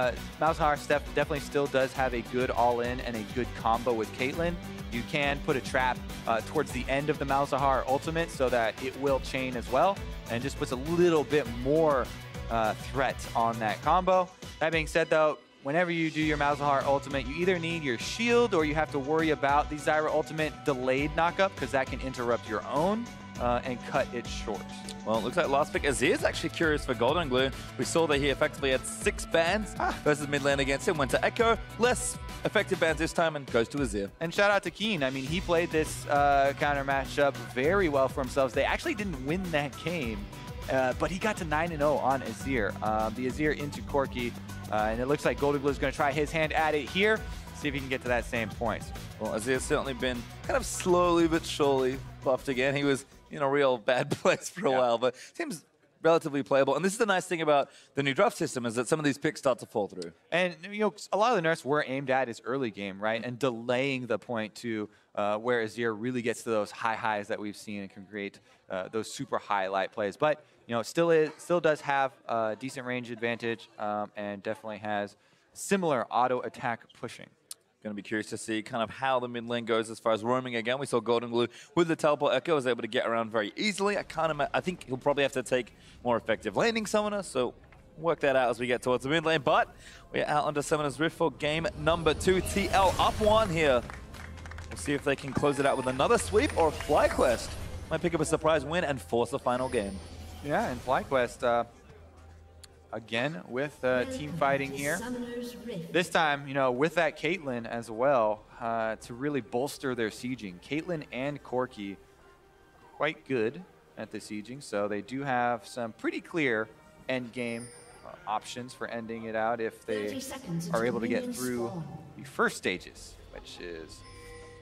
Uh, Malzahar Steph definitely still does have a good all-in and a good combo with Caitlyn. You can put a trap uh, towards the end of the Malzahar ultimate so that it will chain as well and just puts a little bit more uh, threat on that combo. That being said though, whenever you do your Malzahar ultimate, you either need your shield or you have to worry about the Zyra ultimate delayed knockup because that can interrupt your own uh, and cut it short. Well, it looks like last pick Azir is actually curious for Golden Glue. We saw that he effectively had six bans ah. versus mid lane against him. Went to Echo, less effective bans this time, and goes to Azir. And shout out to Keane. I mean, he played this uh, counter matchup very well for himself. They actually didn't win that game, uh, but he got to 9-0 on Azir. Um, the Azir into Corki, uh, and it looks like Golden Glue is going to try his hand at it here, see if he can get to that same point. Well, Azir's certainly been kind of slowly but surely buffed again. He was in a real bad place for a yeah. while, but seems relatively playable. And this is the nice thing about the new draft system is that some of these picks start to fall through. And you know, a lot of the nerfs were aimed at his early game, right, and delaying the point to uh, where Azir really gets to those high highs that we've seen and can create uh, those super highlight plays. But you know, still is still does have a decent range advantage um, and definitely has similar auto attack pushing. Going to be curious to see kind of how the mid lane goes as far as roaming again. We saw Golden Glue with the teleport echo was able to get around very easily. I can't imagine, I think he'll probably have to take more effective landing summoner, so work that out as we get towards the mid lane. But we're out under Summoner's Rift for game number two. TL up one here. We'll see if they can close it out with another sweep or FlyQuest might pick up a surprise win and force the final game. Yeah, and FlyQuest, uh, again with uh, team fighting here. This time, you know, with that Caitlyn as well uh, to really bolster their sieging. Caitlyn and Corki quite good at the sieging, so they do have some pretty clear end game uh, options for ending it out if they are able to get through the first stages, which is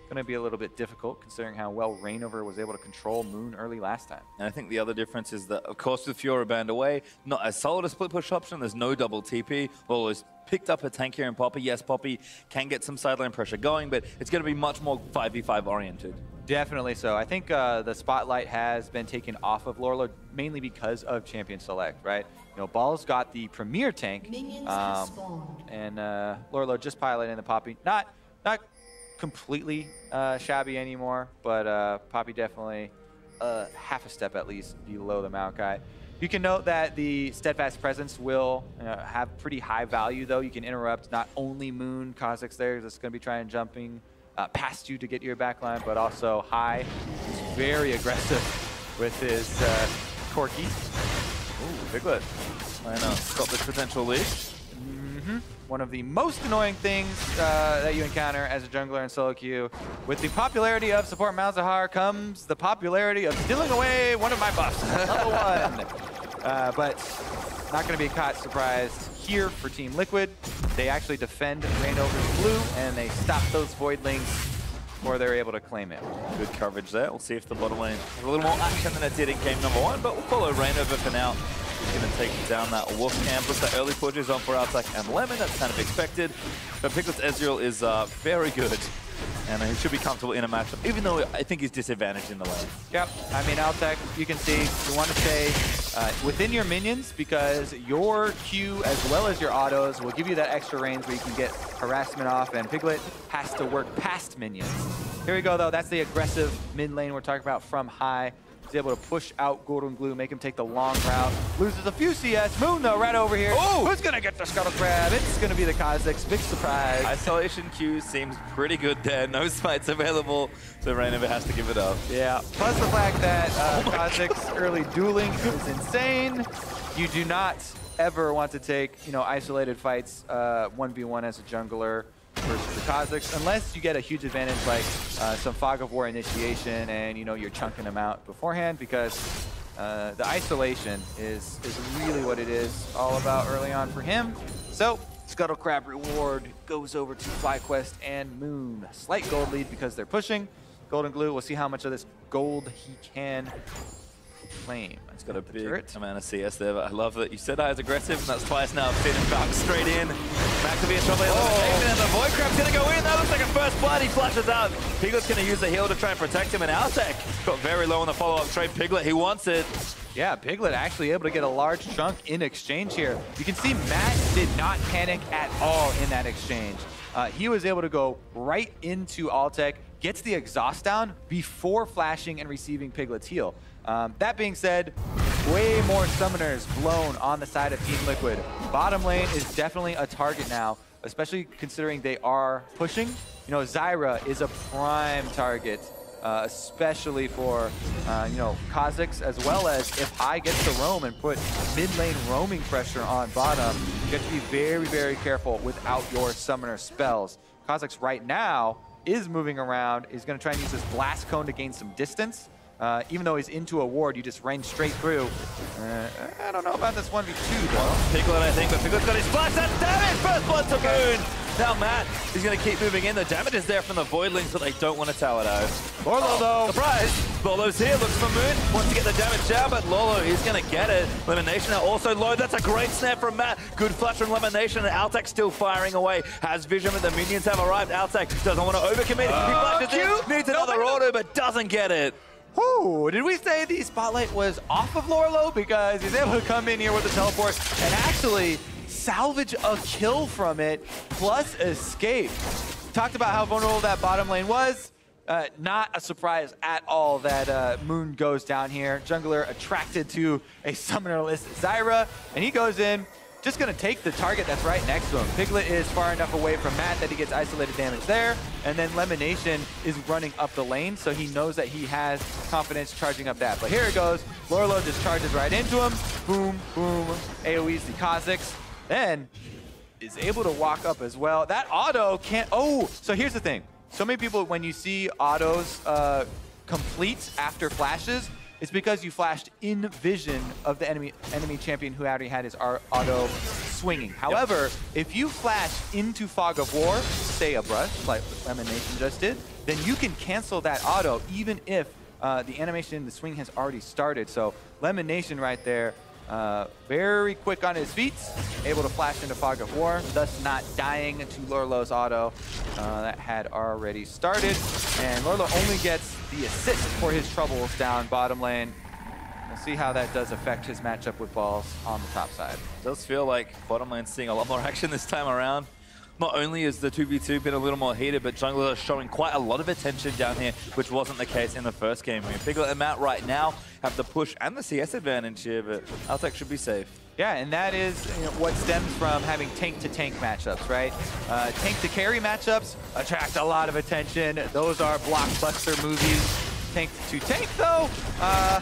going to be a little bit difficult considering how well Reignover was able to control Moon early last time. And I think the other difference is that, of course, with Fiora banned away, not as solid a split push option. There's no double TP. Well, it's picked up a tank here in Poppy. Yes, Poppy can get some sideline pressure going, but it's going to be much more 5v5 oriented. Definitely so. I think uh, the spotlight has been taken off of Lourlo mainly because of Champion Select, right? You know, Ball's got the premier tank, um, and uh, Lourlo just piloting the Poppy. Not, not completely uh, shabby anymore, but uh, Poppy definitely uh, half a step at least below the Maokai. You can note that the Steadfast Presence will uh, have pretty high value, though. You can interrupt not only Moon Kha'Zix there, that's going to be trying jumping uh, past you to get your backline, but also Hai. He's very aggressive with his uh, Corki. Ooh, Piglet. I know. Stop this potential leash. -hmm. One of the most annoying things uh, that you encounter as a jungler in solo queue. With the popularity of support Malzahar comes the popularity of stealing away one of my buffs. Level one. Uh, but not going to be caught surprised here for Team Liquid. They actually defend Reignover's blue, and they stop those Voidlings before they're able to claim it. Good coverage there. We'll see if the bottom lane has a little more action than it did in game number one, but we'll follow Reignover for now. Going to take down that Wolf Camp. Looks like early pushes on for Altec and Lemon. That's kind of expected. But Piglet's Ezreal is uh, very good. And he should be comfortable in a matchup, even though I think he's disadvantaged in the lane. Yep. I mean, Altec, you can see, you want to stay uh, within your minions because your Q as well as your autos will give you that extra range where you can get harassment off, and Piglet has to work past minions. Here we go, though. That's the aggressive mid lane we're talking about from Hai. He's able to push out Golden Glue, make him take the long route. Loses a few CS. Moon, though, right over here. Ooh. Who's going to get the Scuttle Crab? It's going to be the Kha'Zix. Big surprise. Isolation Q seems pretty good there. No smites available, so Reignover has to give it up. Yeah. Plus the fact that uh, oh Kha'Zix early dueling is insane. You do not ever want to take, you know, isolated fights uh, 1v1 as a jungler versus the Kha'Zix, unless you get a huge advantage like uh, some Fog of War initiation and you know you're chunking them out beforehand because uh, the isolation is, is really what it is all about early on for him. So Scuttle Crab reward goes over to FlyQuest and Moon. Slight gold lead because they're pushing. Golden Glue, we'll see how much of this gold he can claim. He's got a big turret. amount of CS there, but I love that you said I was aggressive, and that's twice now. Finn and back straight in. Back to be a trouble. Oh. And the Void Crab's going to go in. That looks like a first blood. He flashes out. Piglet's going to use the heal to try and protect him, and Altac got very low on the follow-up trade. Piglet, he wants it. Yeah, Piglet actually able to get a large chunk in exchange here. You can see Matt did not panic at all in that exchange. Uh, he was able to go right into Altec, gets the exhaust down before flashing and receiving Piglet's heal. Um, that being said, way more summoners blown on the side of Team Liquid. Bottom lane is definitely a target now, especially considering they are pushing. You know, Zyra is a prime target, uh, especially for, uh, you know, Kha'Zix, as well as if I get to roam and put mid lane roaming pressure on bottom, you have to be very, very careful without your summoner spells. Kha'Zix right now is moving around, is going to try and use this blast cone to gain some distance. Uh, even though he's into a ward, you just range straight through. Uh, I don't know about this 1v2, though. Piglet, I think, but Piglet's got his. That's damage! First blood to Moon! Now Matt is going to keep moving in. The damage is there from the Voidlings, but they don't want to tower out. Lourlo, oh, though. Surprise! Lourlo's here, looks for Moon, wants to get the damage down, but Lourlo is going to get it. Lemonation are also low. That's a great snap from Matt. Good flash from Lemonation, and Altec still firing away. Has vision, but the minions have arrived. Altec doesn't want to overcommit. Uh, he flashes in, needs another auto, but doesn't get it. Ooh, did we say the spotlight was off of Lourlo? Because he's able to come in here with the teleport and actually salvage a kill from it, plus escape. Talked about how vulnerable that bottom lane was. Uh, not a surprise at all that uh, Moon goes down here. Jungler attracted to a summonerless Zyra, and he goes in, just going to take the target that's right next to him. Piglet is far enough away from Matt that he gets isolated damage there, and then Lemonation is running up the lane, so he knows that he has confidence charging up that. But here it goes. Lourlo just charges right into him. Boom, boom, AoEs the Kha'Zix. Then is able to walk up as well. That auto can't... Oh, so here's the thing. So many people, when you see autos uh, complete after flashes, it's because you flashed in vision of the enemy enemy champion who already had his auto swinging. However, yep. if you flash into Fog of War, say a brush, like Lemonation just did, then you can cancel that auto even if uh, the animation, the swing has already started. So Lemonation right there uh, very quick on his feet, able to flash into Fog of War, thus not dying to Lourlo's auto uh, that had already started. And Lourlo only gets the assist for his troubles down bottom lane. We'll see how that does affect his matchup with balls on the top side. It does feel like bottom lane's seeing a lot more action this time around. Not only is the 2v2 been a little more heated, but Jungler is showing quite a lot of attention down here, which wasn't the case in the first game. Piglet and Matt right now have the push and the CS advantage here, but Altec should be safe. Yeah, and that is you know, what stems from having tank-to-tank -tank matchups, right? Uh, tank-to-carry matchups attract a lot of attention. Those are blockbuster movies. Tank-to-tank, -tank, though, uh,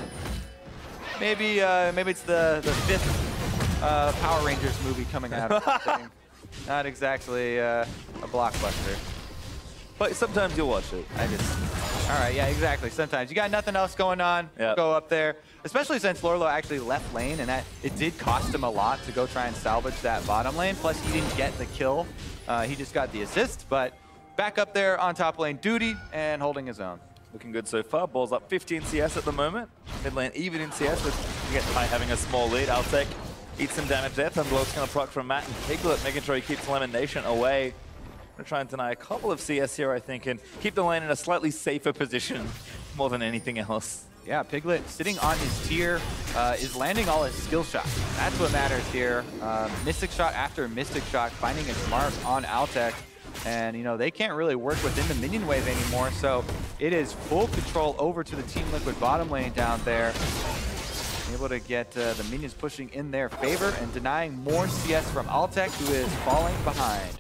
maybe uh, maybe it's the, the fifth uh, Power Rangers movie coming out. Not exactly uh, a blockbuster. But sometimes you'll watch it. I just, all right, yeah, exactly. Sometimes you got nothing else going on, yep. go up there. Especially since Lourlo actually left lane, and that it did cost him a lot to go try and salvage that bottom lane. Plus, he didn't get the kill. Uh, he just got the assist, but back up there on top lane duty and holding his own. Looking good so far. Ball's up 15 CS at the moment. Mid lane even in CS with get having a small lead. I'll take Eat some damage there. Thunderlord's going to proc from Matt and Piglet, making sure he keeps Lemon Nation away. Going to try and deny a couple of CS here, I think, and keep the lane in a slightly safer position more than anything else. Yeah, Piglet sitting on his tier uh, is landing all his skill shots. That's what matters here. Um, mystic shot after Mystic shot, finding its mark on Altec. And, you know, they can't really work within the minion wave anymore, so it is full control over to the Team Liquid bottom lane down there. Able to get uh, the minions pushing in their favor and denying more CS from Altec, who is falling behind.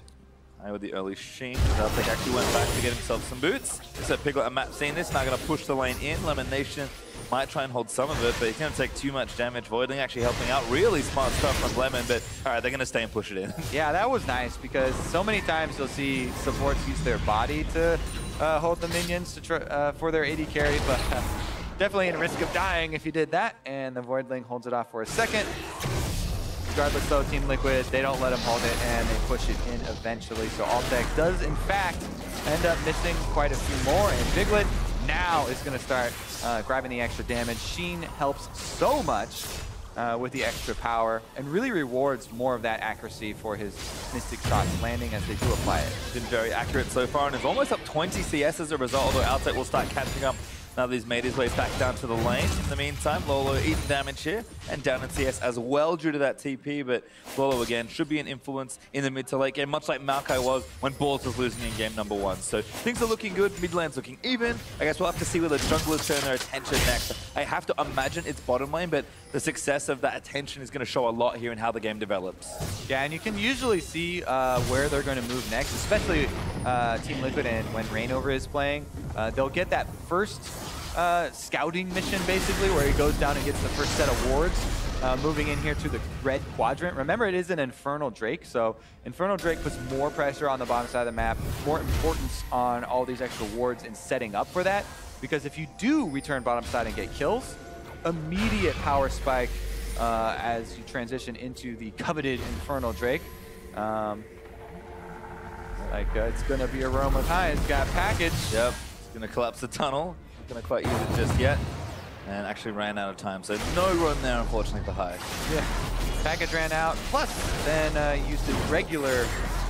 Eye with the early Sheen. Altec actually went back to get himself some boots. So Piglet and Matt seeing this, now going to push the lane in. Lemon Nation might try and hold some of it, but he's going to take too much damage. Voidling actually helping out. Really smart stuff from Lemon, but all right, they're going to stay and push it in. Yeah, that was nice because so many times you'll see supports use their body to uh, hold the minions to uh, for their AD carry, but definitely in risk of dying if you did that. And the Voidling holds it off for a second. Regardless though, Team Liquid, they don't let him hold it and they push it in eventually. So Altec does in fact end up missing quite a few more. And Piglet now is going to start uh, grabbing the extra damage. Sheen helps so much uh, with the extra power and really rewards more of that accuracy for his Mystic shots landing as they do apply it. Been very accurate so far and is almost up 20 CS as a result, although Altec will start catching up Now he's made his way back down to the lane. In the meantime, Lourlo eating damage here and down in CS as well due to that TP, but Lourlo again should be an influence in the mid to late game, much like Maokai was when Balls was losing in game number one. So things are looking good, mid lane's looking even. I guess we'll have to see where the junglers turn their attention next. I have to imagine it's bottom lane, but the success of that attention is going to show a lot here in how the game develops. Yeah, and you can usually see uh, where they're going to move next, especially uh, Team Liquid and when Reignover is playing. Uh, they'll get that first uh, scouting mission, basically, where he goes down and gets the first set of wards. Uh, moving in here to the red quadrant. Remember, it is an Infernal Drake, so Infernal Drake puts more pressure on the bottom side of the map, more importance on all these extra wards and setting up for that. Because if you do return bottom side and get kills, immediate power spike uh, as you transition into the coveted Infernal Drake. Um, like, uh, it's going to be a roam with Hai. It's got package. Yep, it's going to collapse the tunnel. Not going to quite use it just yet. And actually ran out of time, so no run there, unfortunately, for Hai. Yeah, package ran out. Plus, then uh, used his regular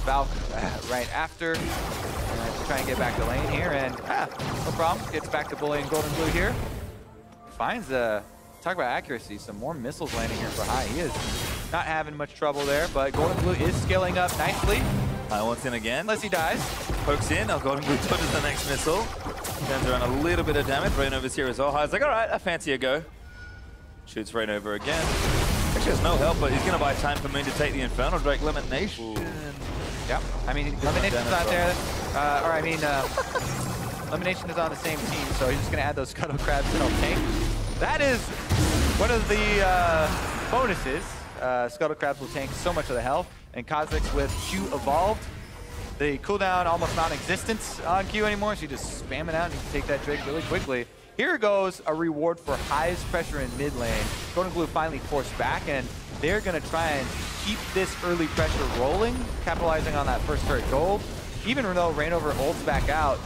Valk uh, right after uh, to try and get back to lane here. And ah, no problem. Gets back to bullying Golden Glue here. Finds a uh, talk about accuracy. Some more missiles landing here for Hai. He is not having much trouble there, but Golden Glue is scaling up nicely. Hai wants in again. Unless he dies. Pokes in. Now Golden Glue dodges the next missile. Turns around a little bit of damage. Reignover's here as well. Hai's like, all right, I fancy a go. Shoots Reignover again. Actually has no help, but he's going to buy time for Moon to take the Infernal Drake Elimination. Yep. I mean, Elimination's not there. Uh, or, I mean, uh, Elimination is on the same team, so he's just going to add those Scuttle Crabs and he'll tank. That is one of the uh, bonuses. Uh, Scuttle Crabs will tank so much of the health, and Kha'Zix with Q evolved. The cooldown almost non-existent on Q anymore, so you just spam it out and you can take that Drake really quickly. Here goes a reward for highest pressure in mid lane. Golden Glue finally forced back, and they're going to try and keep this early pressure rolling, capitalizing on that first turret gold. Even though Reignover ults back out,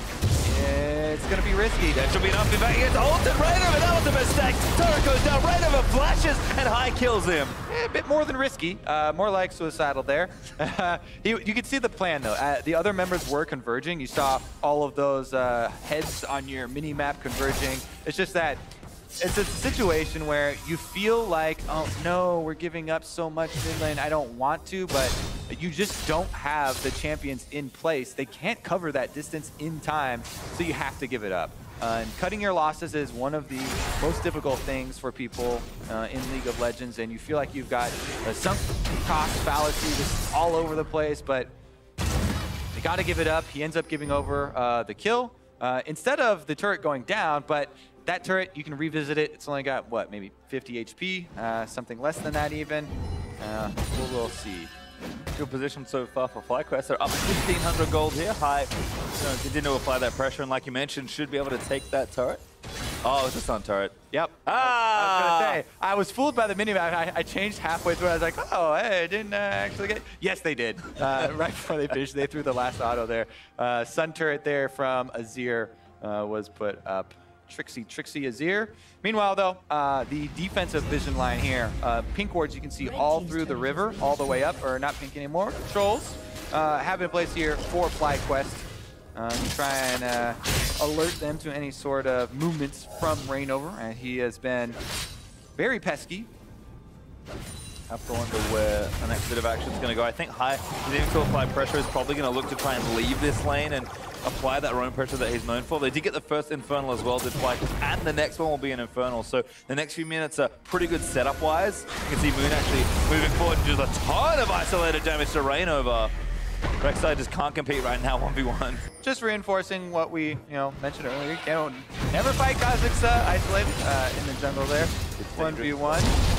it's going to be risky. That should be enough. He gets ulted Reignover. That was a mistake. Turret goes down. Reignover flashes, and Hai kills him. Eh, a bit more than risky. Uh, more like suicidal there. you, you can see the plan, though. Uh, the other members were converging. You saw all of those uh, heads on your mini-map converging. It's just that it's a situation where you feel like, oh no, we're giving up so much mid lane, I don't want to, but you just don't have the champions in place. They can't cover that distance in time, so you have to give it up. Uh, and cutting your losses is one of the most difficult things for people uh, in League of Legends, and you feel like you've got a sunk cost fallacy just all over the place, but you got to give it up. He ends up giving over uh, the kill. Uh, instead of the turret going down, but that turret, you can revisit it. It's only got, what, maybe 50 HP, uh, something less than that even. Uh, we'll, we'll see. Good position so far for FlyQuest. They're up 1,500 gold here. Hai, you know, continue to apply that pressure, and like you mentioned, should be able to take that turret. Oh, it's a sun turret. Yep. Ah! I was say, I was fooled by the minimap. I, I changed halfway through. I was like, oh, hey, I didn't uh, actually get. Yes, they did. Uh, right before they finished, they threw the last auto there. Uh, sun turret there from Azir uh, was put up. Trixie, Trixie Azir. Meanwhile, though, uh, the defensive vision line here, uh, pink wards you can see all through the river, all the way up, or not pink anymore, trolls, uh, have in place here for FlyQuest. Uh, try and uh, alert them to any sort of movements from Reignover, and he has been very pesky. I Have to wonder where the next bit of action is going to go. I think Hai, needing to apply pressure is probably going to look to try and leave this lane and apply that roam pressure that he's known for. They did get the first Infernal as well, did Fly, and the next one will be an Infernal. So the next few minutes are pretty good setup-wise. You can see Moon actually moving forward and does a ton of isolated damage to Reignover. Rek'Sai just can't compete right now 1v1. Just reinforcing what we you know mentioned earlier. You don't never fight Kha'Zix uh, isolated uh, in the jungle there. 1v1.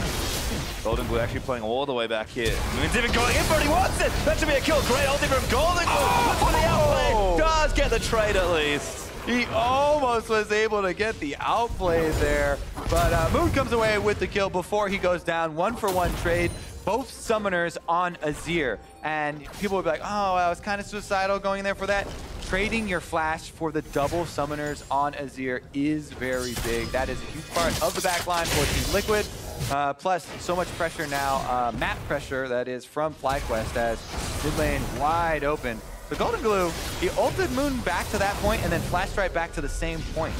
Golden Glue actually playing all the way back here. Moon's even going in for it, he wants it! That should be a kill, great ulti from Golden Glue! Oh! for the outplay, does get the trade at least. He almost was able to get the outplay there, but uh, Moon comes away with the kill before he goes down. One for one trade, both summoners on Azir. And people would be like, oh, I was kind of suicidal going there for that. Trading your flash for the double summoners on Azir is very big. That is a huge part of the backline for Team Liquid. Uh, plus, so much pressure now, uh, map pressure that is from FlyQuest as mid lane wide open. The Golden Glue, he ulted Moon back to that point and then flashed right back to the same point.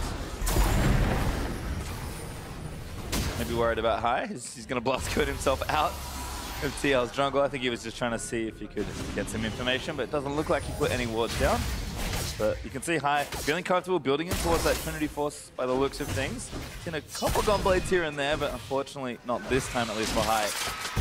Maybe worried about Hai. He's going to blast good himself out of TL's jungle. I think he was just trying to see if he could get some information, but it doesn't look like he put any wards down. But you can see Hai feeling comfortable building in towards that Trinity Force by the looks of things. Seen a couple gun blades here and there, but unfortunately not this time at least for Hai.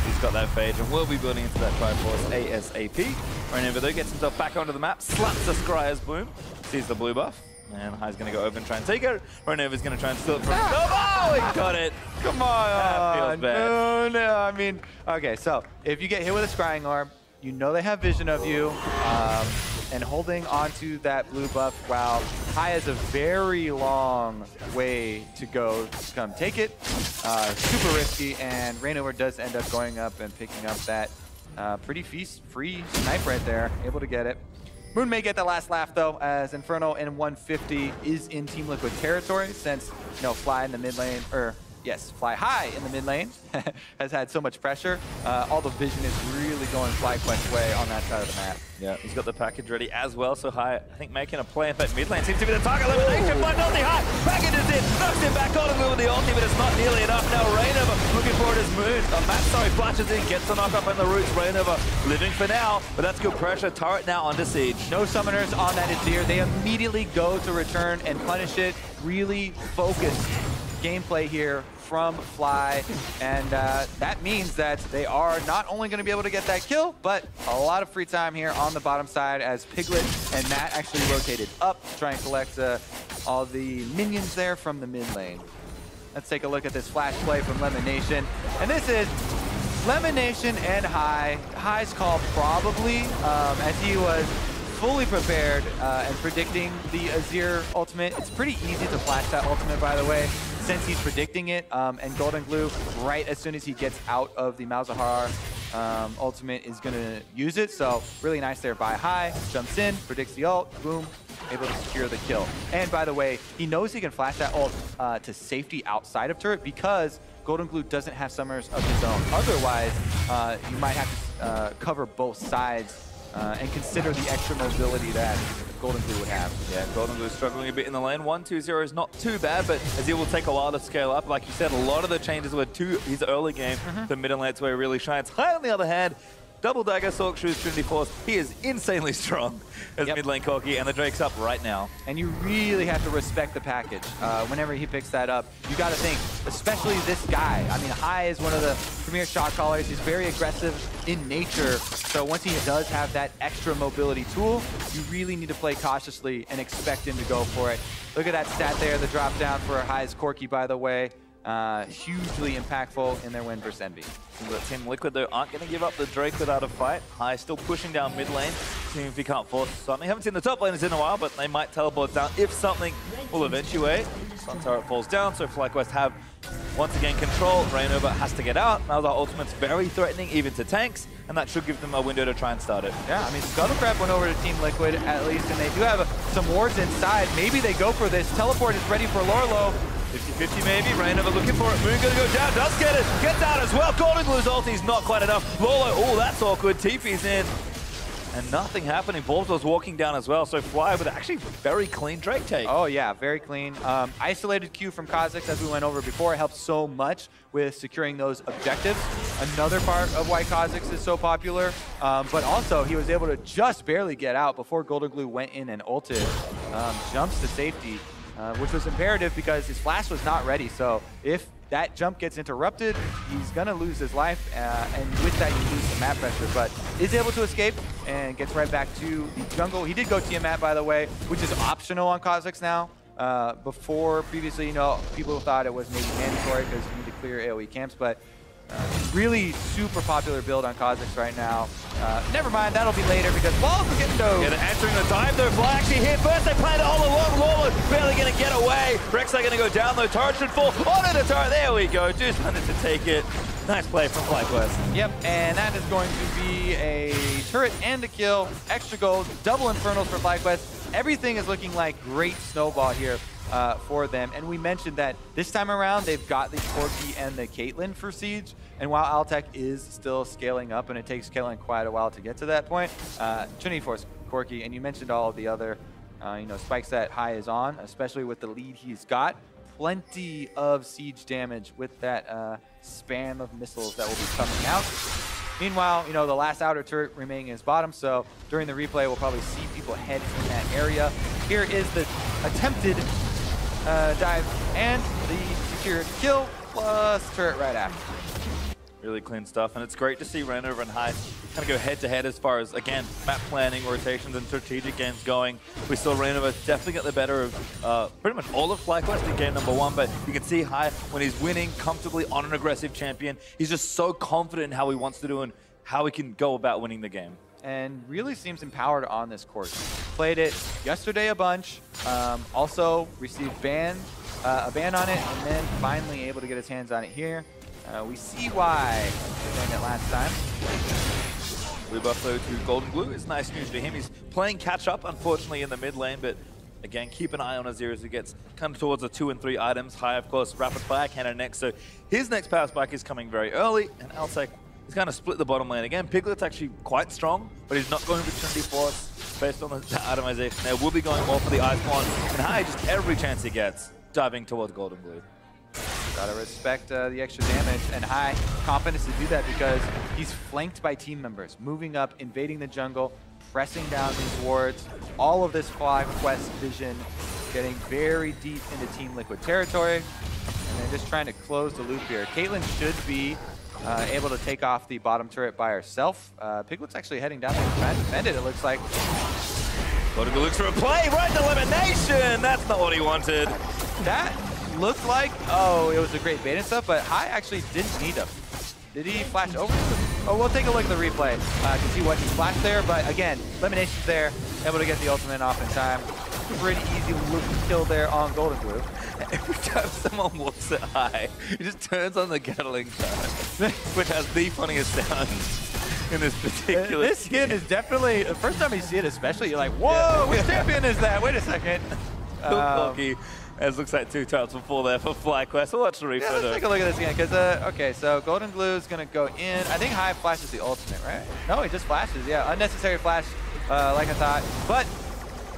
He's got that phage and will be building into that Triforce ASAP. Reignover though gets himself back onto the map, slaps the Scryer's Bloom, sees the blue buff. And Hai's going to go over and try and take it. Reignover's going to try and steal it from him. Oh, he got it. Come on. That feels bad. No, no. I mean, okay, so if you get hit with a scrying orb, you know they have vision of you. Um, and holding onto that blue buff while Hai has a very long way to go to come take it. Uh, super risky, and Reignover does end up going up and picking up that uh, pretty feast free snipe right there, able to get it. Moon may get the last laugh though, as Inferno in 150 is in Team Liquid territory since, you know, Fly in the mid lane, or yes, Fly High in the mid lane has had so much pressure. Uh, all the vision is really going FlyQuest way on that side of the map. Yeah, he's got the package ready as well, so Hai, I think, making a play. In fact, mid lane seems to be the target. Elimination by Naughty Hai. Package is in, knocks him back on with the ulti, but it's not nearly enough. Now Reignover looking for it as Moon. Uh, map, sorry, flashes in, gets the knock up on the roots. Reignover living for now, but that's good pressure. Turret now under siege. No summoners on that Azir. They immediately go to return and punish it. Really focused gameplay here from Fly, and uh, that means that they are not only going to be able to get that kill, but a lot of free time here on the bottom side as Piglet and Matt actually rotated up to try and collect uh, all the minions there from the mid lane. Let's take a look at this flash play from Lemon Nation, and this is Lemon Nation and Hai. Hai's call probably, um, as he was fully prepared uh, and predicting the Azir ultimate. It's pretty easy to flash that ultimate, by the way, since he's predicting it. Um, and Golden Glue, right as soon as he gets out of the Malzahar um, ultimate, is going to use it. So really nice there by Hai. Jumps in, predicts the ult, boom, able to secure the kill. And by the way, he knows he can flash that ult uh, to safety outside of turret because Golden Glue doesn't have summers of his own. Otherwise, uh, you might have to uh, cover both sides uh, and consider the extra mobility that Golden Glue would have. Yeah, Golden Glue struggling a bit in the lane. 1-2-0 is not too bad, but Azir will take a while to scale up. Like you said, a lot of the changes were to his early game. Mm -hmm. The mid and lane's where he really shines. Hai, on the other hand, Double Dagger, Sorc Shoes, Trinity Force. He is insanely strong as yep. mid lane Corki, and the Drake's up right now. And you really have to respect the package. Uh, whenever he picks that up, you got to think, especially this guy. I mean, Hai is one of the premier shot callers. He's very aggressive in nature. So once he does have that extra mobility tool, you really need to play cautiously and expect him to go for it. Look at that stat there, the drop down for Hai's Corki, by the way. Uh, hugely impactful in their win versus Envy. Team Liquid, though, aren't going to give up the Drake without a fight. Hai still pushing down mid lane, seeing if he can't force something. Haven't seen the top laners in a while, but they might teleport down if something will eventuate. Sun turret falls down, so FlyQuest have once again control. Reignover has to get out. Now the ultimate's very threatening, even to tanks, and that should give them a window to try and start it. Yeah, I mean, Scuttlecrab went over to Team Liquid, at least, and they do have some wards inside. Maybe they go for this. Teleport is ready for Lourlo. 50-50 maybe, Reignover looking for it, Moon gonna go down, does get it, gets out as well, Golden Glue's ulti's not quite enough, Lourlo, oh that's awkward, TP's in, and nothing happening. Voltor's walking down as well, so Fly with actually very clean Drake take. Oh yeah, very clean. Um, isolated Q from Kha'Zix, as we went over before, helps so much with securing those objectives. Another part of why Kha'Zix is so popular, um, but also he was able to just barely get out before Golden Glue went in and ulted. Um, jumps to safety. Uh, which was imperative because his flash was not ready. So if that jump gets interrupted, he's going to lose his life, uh, and with that, you lose some map pressure, but is able to escape and gets right back to the jungle. He did go Tiamat, by the way, which is optional on Kha'Zix now. Uh, before, previously, you know, people thought it was maybe mandatory because you need to clear AoE camps, but really super popular build on Kha'Zix right now. Uh, never mind, that'll be later because Balls are getting dove. Yeah, they're entering the dive though. Fly actually hit first. They planned it all along. Lourlo barely going to get away. Rex are going to go down though. Turret should fall onto the turret. There we go. Just wanted to take it. Nice play from FlyQuest. Yep, and that is going to be a turret and a kill. Extra gold, double Infernals for FlyQuest. Everything is looking like great snowball here uh, for them. And we mentioned that this time around, they've got the Corki and the Caitlyn for Siege. And while Altec is still scaling up, and it takes Caitlyn quite a while to get to that point, uh, Trinity Force Corki, and you mentioned all of the other uh, you know, spikes that Hai is on, especially with the lead he's got, plenty of siege damage with that uh, spam of missiles that will be coming out. Meanwhile, you know, the last outer turret remaining is bottom, so during the replay, we'll probably see people head in that area. Here is the attempted uh, dive and the secured kill plus turret right after. Really clean stuff, and it's great to see Reignover and Hai kind of go head-to-head -head as far as, again, map planning, rotations, and strategic games going. We saw Reignover definitely get the better of uh, pretty much all of FlyQuest in game number one, but you can see Hai, when he's winning comfortably on an aggressive champion, he's just so confident in how he wants to do and how he can go about winning the game. And really seems empowered on this course. Played it yesterday a bunch, um, also received ban, uh, a ban on it, and then finally able to get his hands on it here. Uh, we see why they banned it last time. Blue buff though to Golden Glue is nice news for him. He's playing catch up, unfortunately, in the mid lane, but again, keep an eye on Azir as he gets kind of towards the two and three items. Hai, of course, rapid fire cannon next. So his next power spike is coming very early, and Altec is going to split the bottom lane again. Piglet's actually quite strong, but he's not going to Trinity Force based on the, itemization there. Will be going more for the Ice One, and Hai just every chance he gets diving towards Golden Glue. Gotta respect uh, the extra damage and high confidence to do that because he's flanked by team members, moving up, invading the jungle, pressing down these wards. All of this Fly Quest vision getting very deep into Team Liquid territory. And then just trying to close the loop here. Caitlyn should be uh, able to take off the bottom turret by herself. Uh, Piglet's actually heading down there trying to defend it, it looks like. Golden looks for a play, right elimination! That's not what he wanted. That looked like, oh, it was a great bait and stuff, but Hai actually didn't need him. Did he flash over? Oh, we'll take a look at the replay uh, to see what he flashed there. But again, Lemon Nation's there, able to get the ultimate off in time. Pretty easy kill there on Golden Glue. Every time someone walks it high, he just turns on the Gatling gun, which has the funniest sounds in this particular. This skin is definitely the first time you see it, especially you're like, whoa, which champion is that? Wait a second. Um, as looks like two times before there for FlyQuest. We'll watch the replay. Yeah, let's take a look at this again. Because, uh, okay, so Golden Glue is going to go in. I think Hai flashes the ultimate, right? No, he just flashes. Yeah, unnecessary flash, uh, like I thought. But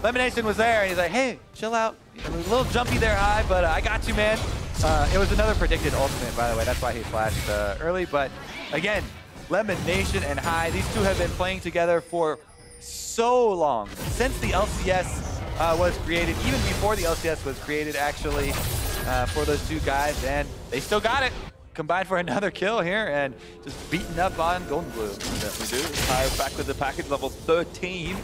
Lemonation was there, and he's like, hey, chill out. A little jumpy there, Hai, but uh, I got you, man. Uh, it was another predicted ultimate, by the way. That's why he flashed uh, early. But, again, Lemon Nation and Hai, these two have been playing together for so long. Since the LCS uh, was created, even before the LCS was created, actually, uh, for those two guys, and they still got it. Combined for another kill here, and just beating up on Golden Glue. Definitely do. Hai back with the package, level 13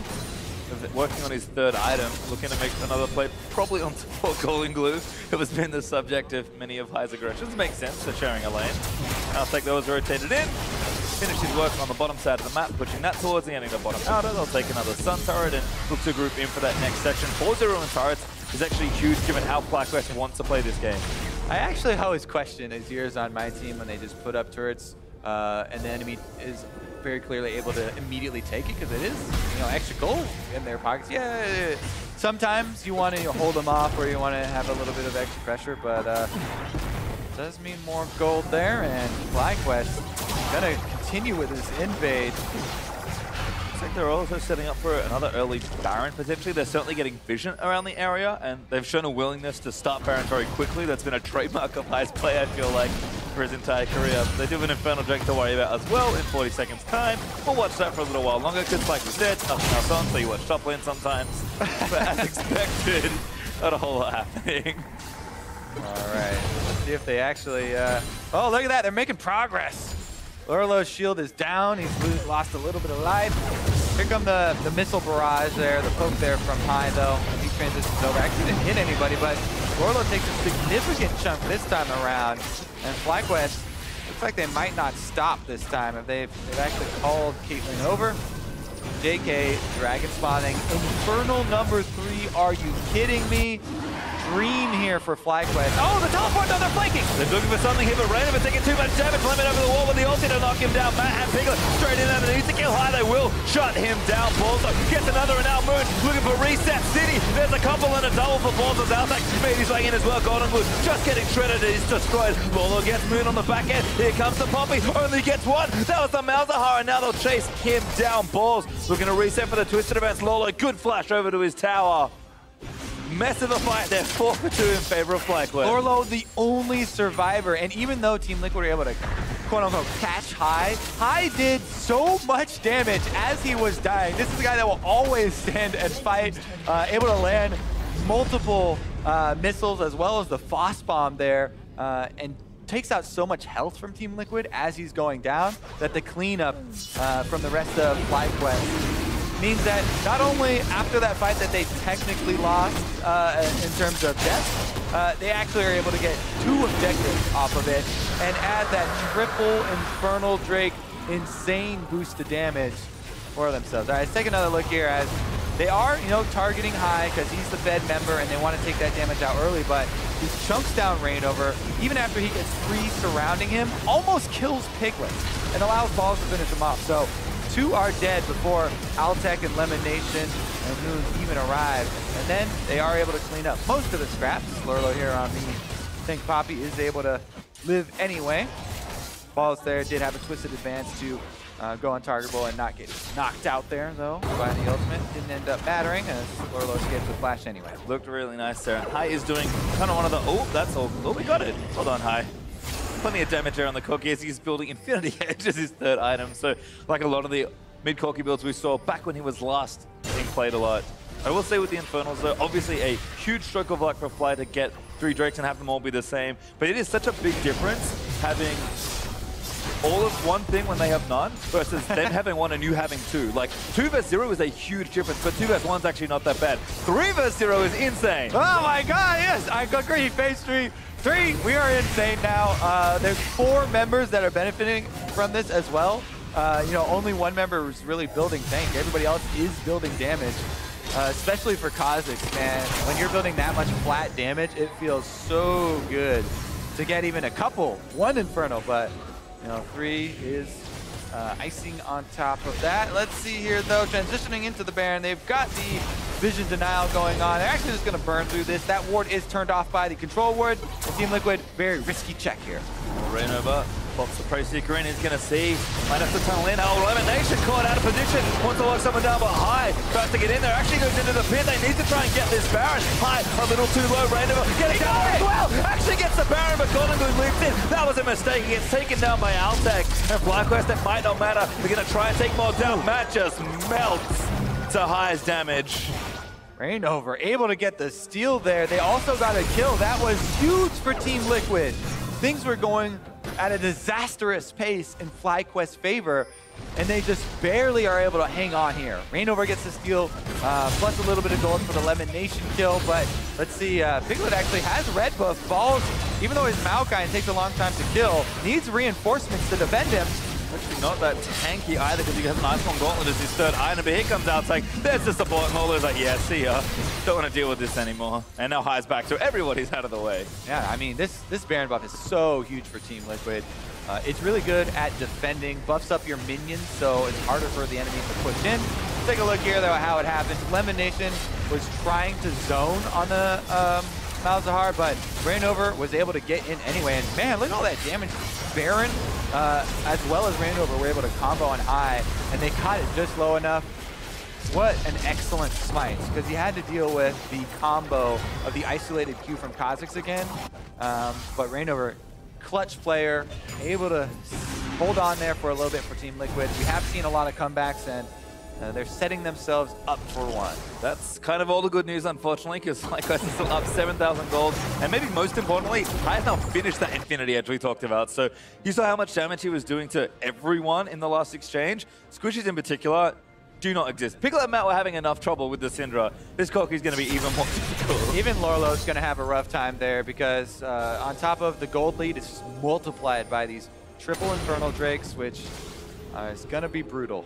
working on his third item, looking to make another play, probably on support Golden Glue, who has been the subject of many of Hai's aggressions. Makes sense, they're sharing a lane. I'll take those rotated in finish his work on the bottom side of the map, pushing that towards the end of the bottom outer. They'll take another Sun turret and look to group in for that next section. 4-0 in turrets is actually huge given how FlyQuest wants to play this game. I actually always question Azir's on my team when they just put up turrets uh, and the enemy is very clearly able to immediately take it because it is, you know, extra gold in their pockets. Yeah, sometimes you want to hold them off or you want to have a little bit of extra pressure, but uh, does mean more gold there, and FlyQuest gonna continue with his invade. Looks like they're also setting up for another early Baron, potentially. They're certainly getting vision around the area, and they've shown a willingness to start Baron very quickly. That's been a trademark of Hai's play, I feel like, for his entire career. They do have an Infernal Drake to worry about as well in 40 seconds time. We'll watch that for a little while longer, because like we said, nothing else on, so you watch top lane sometimes. but as expected, not a whole lot happening. All right, let's see if they actually, uh... oh, look at that, they're making progress. Lourlo's shield is down. He's lost a little bit of life. Here come the, the missile barrage there, the poke there from Hai though. He transitions over. Actually didn't hit anybody, but Lourlo takes a significant chunk this time around. And FlyQuest looks like they might not stop this time if they've, they've actually called Caitlyn over. JK, Dragon spawning. Infernal number three, are you kidding me? Green here for FlyQuest. Oh, the teleport, no, they're flanking. They're looking for something here, but Raven taking too much damage. Limit over the wall with the ulti to knock him down. Matt and Piglet straight in underneath to kill Hai. They will shut him down. Balzo gets another and now Moon looking for Reset City. There's a couple and a double for Balzo's Altec. Maybe's way in as well. Golden Glue just getting shredded. He's destroyed. Lourlo gets Moon on the back end. Here comes the Poppy. Only gets one. That was the Malzahar, and now they'll chase him down. Balls looking to reset for the Twisted Advance. Lourlo, good flash over to his tower. Mess of a fight there, 4 for 2 in favor of FlyQuest. Lourlo, the only survivor, and even though Team Liquid were able to quote-unquote catch Hai, Hai did so much damage as he was dying. This is the guy that will always stand and fight, uh, able to land multiple uh, missiles as well as the Phos Bomb there, uh, and takes out so much health from Team Liquid as he's going down that the cleanup uh, from the rest of FlyQuest means that not only after that fight that they technically lost uh, in terms of death, uh, they actually are able to get two objectives off of it and add that triple Infernal Drake insane boost to damage for themselves. All right, let's take another look here as they are, you know, targeting Hai because he's the Fed member and they want to take that damage out early, but he chunks down Reignover, even after he gets three surrounding him, almost kills Piglet and allows Balls to finish him off. So two are dead before Altec and Lemon Nation and Moon even arrive. And then they are able to clean up most of the scraps. Lourlo here on the Think Poppy is able to live anyway. Balls there did have a twisted advance to uh, go untargetable and not get knocked out there, though, by the ultimate. Didn't end up mattering as Lourlo escaped the flash anyway. Looked really nice there. Hai is doing kind of one of the... Oh, that's all. Oh, we got it. Hold on, Hai. Plenty of damage there on the Corki as he's building Infinity Edge as his third item. So, like a lot of the mid-Corki builds we saw back when he was last being played a lot. I will say with the Infernals, though, obviously a huge stroke of luck for Fly to get three Drakes and have them all be the same. But it is such a big difference having all of one thing when they have none versus them having one and you having two. Like, two versus zero is a huge difference, but two versus one's actually not that bad. Three versus zero is insane. Oh my god, yes, I got agree. Phase three, three, we are insane now. Uh, there's four members that are benefiting from this as well. Uh, you know, only one member is really building tank. Everybody else is building damage. Uh, especially for Kha'Zix, man. When you're building that much flat damage, it feels so good to get even a couple, one Inferno, but you know, three is uh, icing on top of that. Let's see here, though, transitioning into the Baron. They've got the vision denial going on. They're actually just going to burn through this. That ward is turned off by the control ward. The Team Liquid, very risky check here. Reignover Pops the Pro Seeker in, he's going to see. Might have to tunnel in. Oh, Lemon Nation caught out of position. Wants to lock someone down, but Hai tries to get in there. Actually goes into the pit. They need to try and get this Baron. Hai a little too low. Reignover getting down as well. Actually gets the Baron, but Golden Glue leaps in. That was a mistake. He gets taken down by Altec. And FlyQuest, it might not matter. They're going to try and take more down. Matt just melts to highest damage. Reignover able to get the steal there. They also got a kill. That was huge for Team Liquid. Things were going at a disastrous pace in FlyQuest's favor, and they just barely are able to hang on here. Reignover gets the steal, uh, plus a little bit of gold for the Lemon Nation kill, but let's see, uh, Piglet actually has red buff. Balls, even though he's Maokai and takes a long time to kill, needs reinforcements to defend him, Actually not that tanky either because he has an ice Icon Gauntlet as his third item, but here comes out like, there's the support, and Lourlo's like, yeah, see ya. Don't want to deal with this anymore. And now Hai's back, so everybody's out of the way. Yeah, I mean, this, this Baron buff is so huge for Team Liquid. Uh, it's really good at defending, buffs up your minions, so it's harder for the enemies to push in. Let's take a look here, though, how it happened. Lemon Nation was trying to zone on the um, Malzahar, but Reignover was able to get in anyway. And man, look at all that damage. Baron, uh, as well as Reignover, were able to combo on Hai, and they caught it just low enough. What an excellent smite, because he had to deal with the combo of the isolated Q from Kha'Zix again. Um, but Reignover, clutch player, able to hold on there for a little bit for Team Liquid. We have seen a lot of comebacks, and uh, they're setting themselves up for one. That's kind of all the good news, unfortunately, because FlyQuest is still up 7,000 gold. And maybe most importantly, has now finished that Infinity Edge we talked about. So you saw how much damage he was doing to everyone in the last exchange. Squishies in particular do not exist. Piglet and Matt were having enough trouble with the Syndra. This Corki is going to be even more difficult. Even Lourlo's going to have a rough time there because uh, on top of the gold lead, it's multiplied by these triple Infernal Drakes, which uh, is going to be brutal.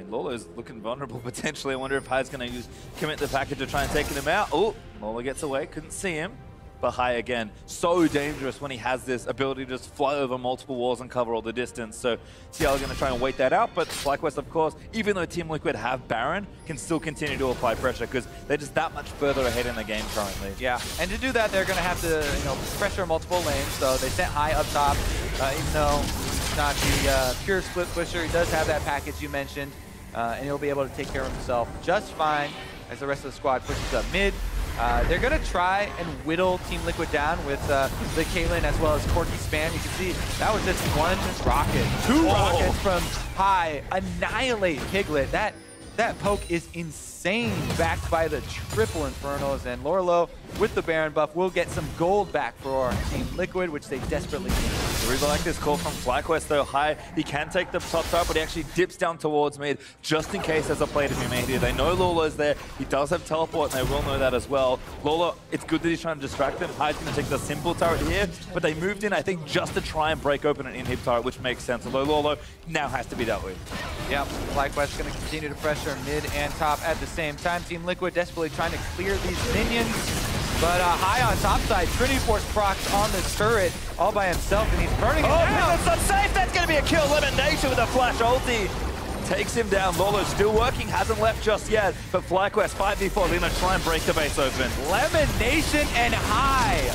Mean, Lourlo's looking vulnerable potentially. I wonder if Hai's going to use commit the package to try and take him out. Oh, Lourlo gets away. Couldn't see him. But Hai again, so dangerous when he has this ability to just fly over multiple walls and cover all the distance. So CL are going to try and wait that out. But FlyQuest, of course, even though Team Liquid have Baron, can still continue to apply pressure because they're just that much further ahead in the game currently. Yeah, and to do that, they're going to have to, you know, pressure multiple lanes. So they sent Hai up top, uh, even though he's not the uh, pure split pusher. He does have that package you mentioned, uh, and he'll be able to take care of himself just fine as the rest of the squad pushes up mid. Uh, they're going to try and whittle Team Liquid down with uh, the Caitlyn as well as Corki spam. You can see that was just one rocket. Two oh. rockets from Hai. Annihilate Piglet. That that poke is insane, backed by the triple Infernos. And Lourlo, with the Baron buff, will get some gold back for our Team Liquid, which they desperately need. I really like this call from FlyQuest, though. Hai, he can take the top top, but he actually dips down towards mid, just in case there's a play to be made here. They know Lourlo's there. He does have teleport, and they will know that as well. Lourlo, it's good that he's trying to distract them. Hai's going to take the simple turret here, but they moved in, I think, just to try and break open an inhib turret, which makes sense. Although Lourlo now has to be dealt with. Yep, FlyQuest going to continue to pressure mid and top at the same time. Team Liquid desperately trying to clear these minions. But uh, Hai on top side, Trinity Force procs on this turret all by himself, and he's burning it oh, down. Oh, that's unsafe. That's going to be a kill. Elimination with a flash ulti. Takes him down. Lourlo still working, hasn't left just yet. But FlyQuest 5v4, they're going to try and break the base open. Lemon Nation and Hai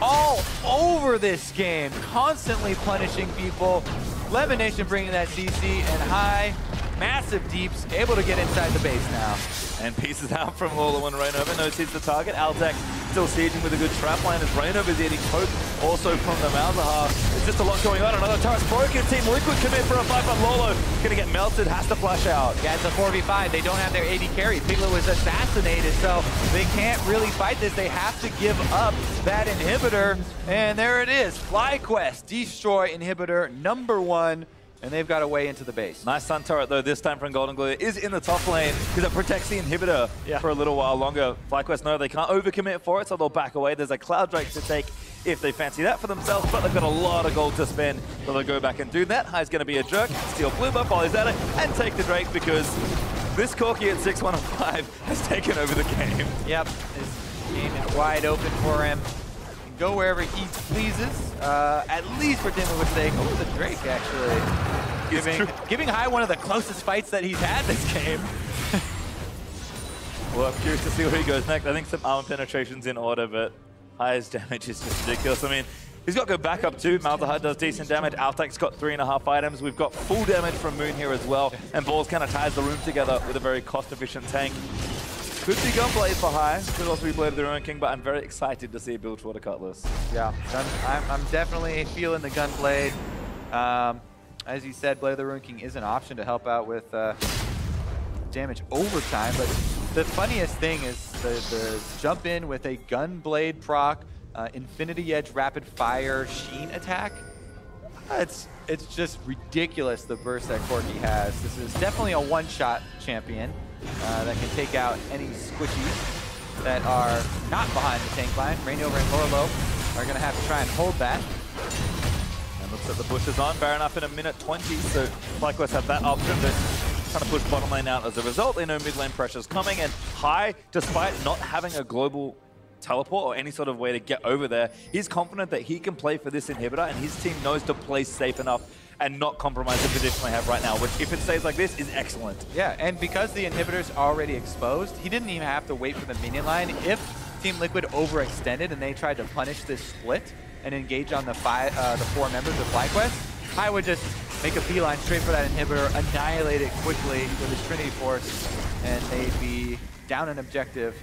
all over this game, constantly punishing people. Lemon Nation bringing that CC and Hai massive deeps, able to get inside the base now. And pieces out from Lourlo when Reignover knows he's the target. Altec still sieging with a good trap line as Reignover's eating poke also from the Malzahar. There's just a lot going on. Another turret's broken. Team Liquid commit for a fight, but Lourlo gonna get melted, has to flash out. Yeah, it's a 4v5. They don't have their AD carry. Piglet was assassinated, so they can't really fight this. They have to give up that inhibitor. And there it is. FlyQuest, destroy inhibitor number one and they've got a way into the base. Nice Sun Turret, though, this time from Golden Glue is in the top lane because it protects the inhibitor yeah. for a little while longer. FlyQuest know they can't overcommit for it, so they'll back away. There's a Cloud Drake to take if they fancy that for themselves, but they've got a lot of gold to spend, so they'll go back and do that. Hai's going to be a jerk, steal blue buff while he's at it, and take the Drake because this Corki at 6-1-5 has taken over the game. Yep, this game is wide open for him go wherever he pleases, uh, at least for Dimwit's sake. Oh, the Drake, actually. Giving, giving Hai one of the closest fights that he's had this game. well, I'm curious to see where he goes next. I think some armor penetrations in order, but Hai's damage is just ridiculous. I mean, He's got good backup too. Malzahar does decent damage. Altec's got three and a half items. We've got full damage from Moon here as well. And Balls kind of ties the room together with a very cost-efficient tank. Could be Gunblade for Hai, Could also be Blade of the Ruined King, but I'm very excited to see Bilgewater Cutlass. Yeah, I'm, I'm definitely feeling the Gunblade. Um, as you said, Blade of the Ruined King is an option to help out with uh, damage over time, but the funniest thing is the, the jump in with a Gunblade proc, uh, Infinity Edge Rapid Fire Sheen attack. It's it's just ridiculous the burst that Corki has. This is definitely a one-shot champion uh, that can take out any squishies that are not behind the tank line. Reignover and Lourlo are going to have to try and hold that. And looks like the push is on. Baron up in a minute 20, so FlyQuest have that option, but trying to push bottom lane out as a result. They know mid lane pressure is coming, and Hai, despite not having a global teleport or any sort of way to get over there, he's confident that he can play for this inhibitor, and his team knows to play safe enough and not compromise the position they have right now, which if it stays like this is excellent. Yeah, and because the inhibitor's already exposed, he didn't even have to wait for the minion line. If Team Liquid overextended and they tried to punish this split and engage on the five, uh, the four members of FlyQuest, I would just make a beeline straight for that inhibitor, annihilate it quickly with his Trinity Force, and they'd be down an objective.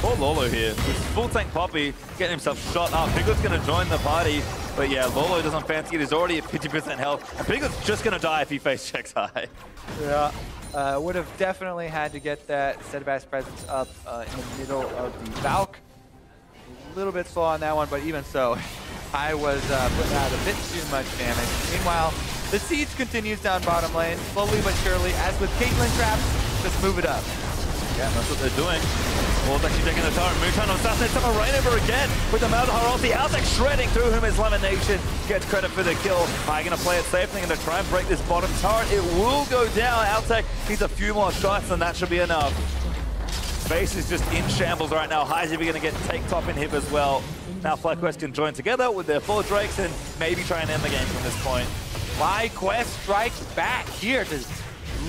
Poor Lourlo here. Full tank Poppy getting himself shot up. Piglet's going to join the party. But yeah, Lourlo doesn't fancy it. He's already at 50% health. And Piglet's just going to die if he face checks Hai. Yeah. Uh, would have definitely had to get that steadfast presence up uh, in the middle of the Valk. A little bit slow on that one, but even so, I was uh, putting out a bit too much damage. Meanwhile, the siege continues down bottom lane, slowly but surely. As with Caitlyn traps, just move it up. Yeah, that's what they're doing. Balls actually taking the turret. Moon trying to assassinate Reignover again with the ulti. Altec shredding through him as Lemonation gets credit for the kill. Hai going to play it safe. They're going to try and break this bottom turret. It will go down. Altec needs a few more shots and that should be enough. Base is just in shambles right now. Even going to get take top in him as well. Now FlyQuest can join together with their four Drakes and maybe try and end the game from this point. FlyQuest strikes back here to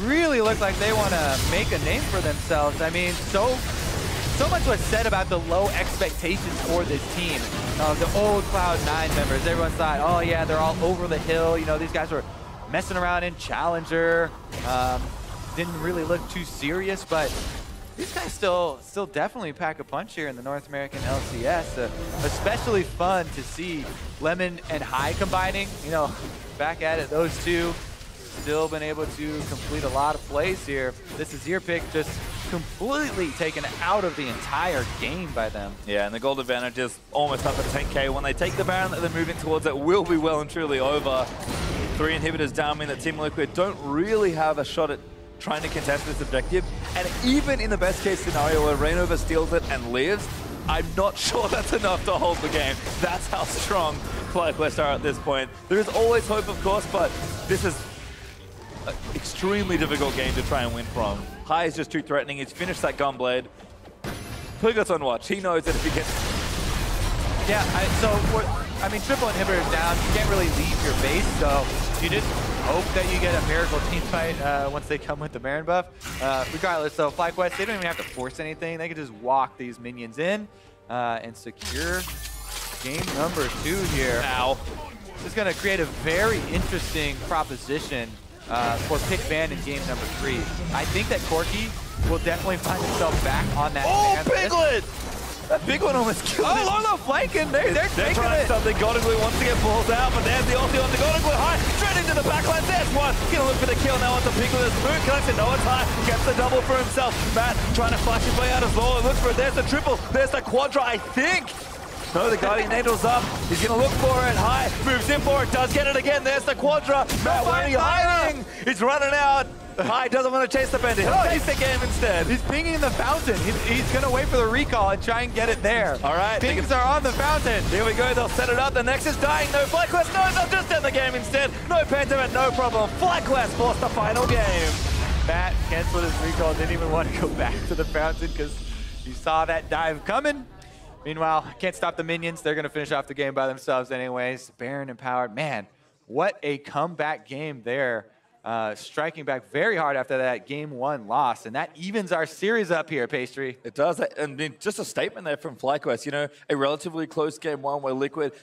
really look like they want to make a name for themselves. I mean, so so much was said about the low expectations for this team. Uh, the old Cloud9 members, everyone thought, oh yeah, they're all over the hill. You know, these guys were messing around in Challenger. Um, didn't really look too serious, but these guys still still definitely pack a punch here in the North American LCS. Uh, especially fun to see Lemon and Hai combining. You know, back at it, those two still been able to complete a lot of plays here. This is your pick just completely taken out of the entire game by them. Yeah, and the gold advantage is almost up at 10k. When they take the Baron that they're moving towards, it will be well and truly over. Three inhibitors down mean that Team Liquid don't really have a shot at trying to contest this objective. And even in the best case scenario where Reignover steals it and lives, I'm not sure that's enough to hold the game. That's how strong FlyQuest are at this point. There is always hope, of course, but this is an extremely difficult game to try and win from. Hai is just too threatening. He's finished that Gunblade. Pugot's on watch. He knows that if he gets... Yeah, I, so, I mean, triple inhibitor is down, you can't really leave your base, so you just hope that you get a miracle team fight uh, once they come with the Baron buff. Uh, regardless, so FlyQuest, they don't even have to force anything. They can just walk these minions in uh, and secure game number two here. Ow. This is going to create a very interesting proposition uh, for pick ban in game number three. I think that Corki will definitely find himself back on that. Oh, Piglet! That big one almost killed Oh, him. Lourlo flanking. They're, they're, They're taking trying it. something. Golden wants to get balls out, but there's the ulti on the Golden Glue Hai. Straight into the backline. There's one. Gonna look for the kill now on the Piglet. As Moon collects it. No one's Hai. Gets the double for himself. Matt trying to flash his way out as Lourlo looks for it. There's the triple. There's the quadra, I think. No, the Guardian Angel's up. He's going to look for it. Hai moves in for it. Does get it again. There's the quadra. Matt, where are you hiding? He's running out. Hai doesn't want to chase the bandit. He'll chase the game instead. He's pinging the fountain. He's, he's going to wait for the recall and try and get it there. All right, Pings are on the fountain. Here we go, they'll set it up. The Nexus dying. No FlyQuest. No, they'll just end the game instead. No Pentiment, no problem. FlyQuest forced the final game. Matt canceled his recall, didn't even want to go back to the fountain because he saw that dive coming. Meanwhile, can't stop the minions. They're going to finish off the game by themselves anyways. Baron empowered. Man, what a comeback game there. Uh, striking back very hard after that game one loss. And that evens our series up here, Pastry. It does. And just a statement there from FlyQuest. You know, a relatively close game one where Liquid